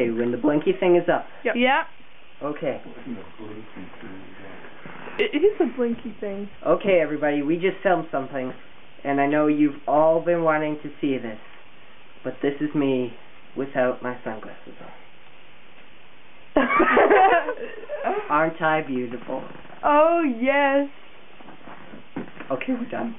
Okay, when the blinky thing is up. Yep. yep. Okay. It is a blinky thing. Okay, everybody, we just filmed something, and I know you've all been wanting to see this, but this is me without my sunglasses on. Aren't I beautiful? Oh, yes. Okay, we're done.